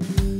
you